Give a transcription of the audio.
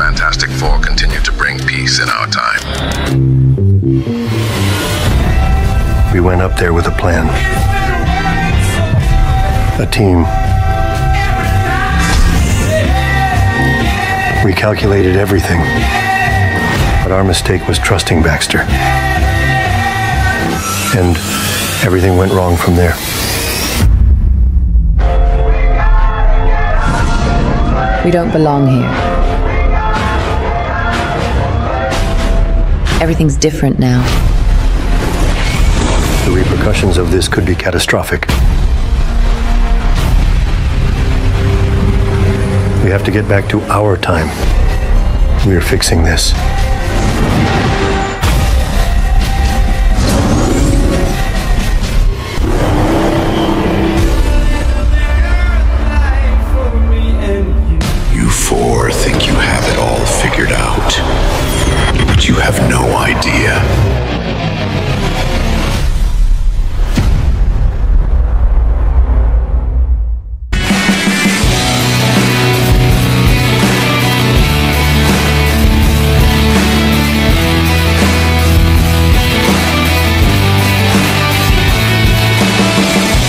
Fantastic Four continue to bring peace in our time. We went up there with a plan. A team. We calculated everything. But our mistake was trusting Baxter. And everything went wrong from there. We don't belong here. Everything's different now. The repercussions of this could be catastrophic. We have to get back to our time. We are fixing this. You four think you have it all figured out. But you have no